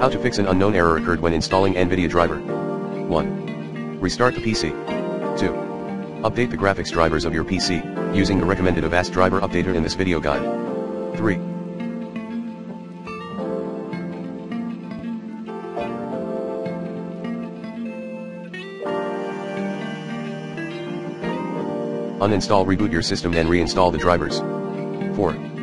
How to fix an unknown error occurred when installing NVIDIA driver. 1. Restart the PC. 2. Update the graphics drivers of your PC, using the recommended Avast driver updater in this video guide. 3. Uninstall reboot your system then reinstall the drivers. 4.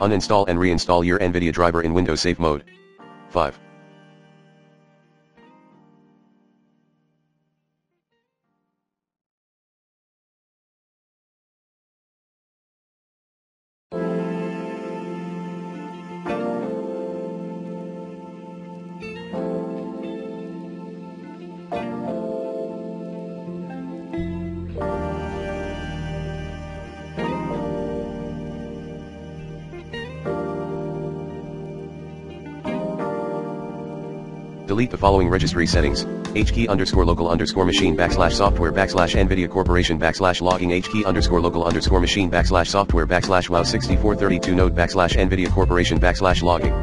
Uninstall and reinstall your NVIDIA driver in Windows Safe Mode. 5. Delete the following registry settings, hkey underscore local underscore machine backslash software backslash nvidia corporation backslash logging hkey underscore local underscore machine backslash software backslash wow 6432 node backslash nvidia corporation backslash logging.